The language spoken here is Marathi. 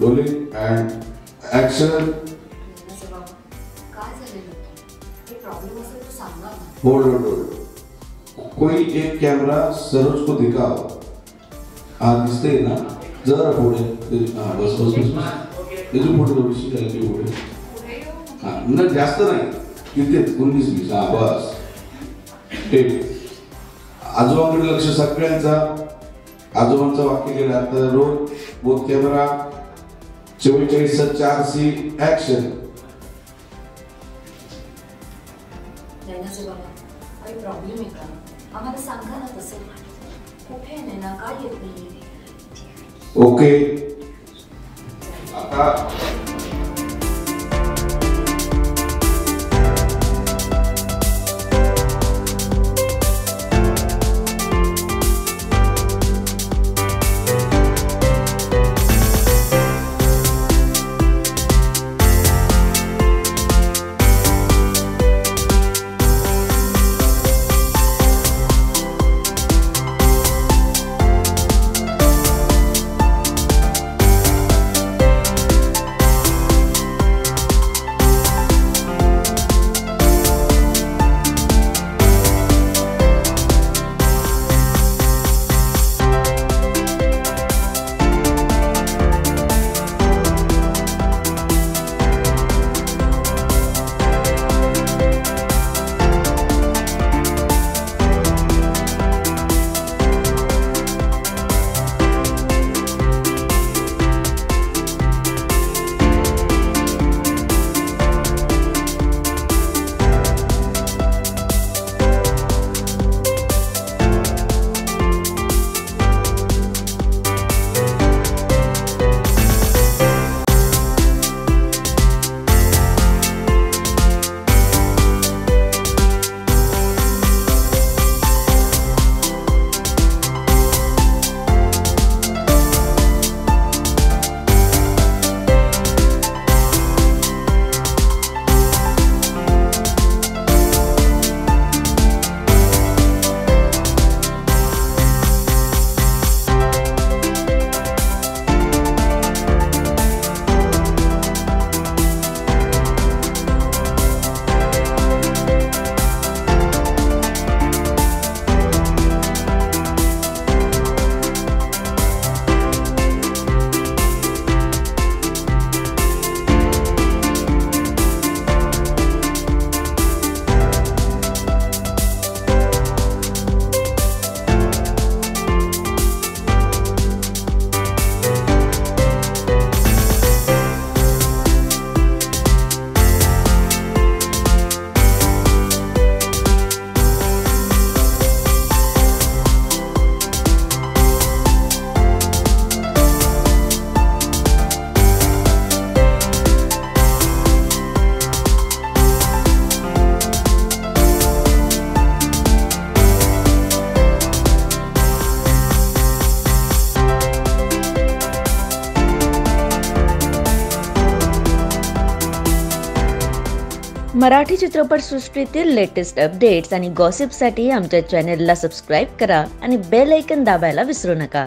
Rolling and action hold hold hold कोई एक कॅमेरा सरोज को दिखाओ। हा दिसते ना? जरा पुढे हा बस बस बस बस। त्याची पुढे थोडीशी जायची पुढे पुढे येऊ हा न जास्त नाही। किती उन्नीस वीस हा बस। ठीक। आजोबांकडे लक्ष सगळ्यांचा. आजोबांचं वाक्य केलं आता रोल बोथ कॅमेरा चव्वेचाळीस चार सी ऍक्शन प्रॉब्लेम आहे का? आम्हाला सांगा ना तसं. कुठे आहे नैना? काय येत नाही ओके मराठी चित्रपटसृष्टीतील लेटेस्ट अपडेट्स आणि गॉसिपसाठी आमच्या चॅनेलला सबस्क्राईब करा आणि बेल ऐकन दाबायला विसरू नका.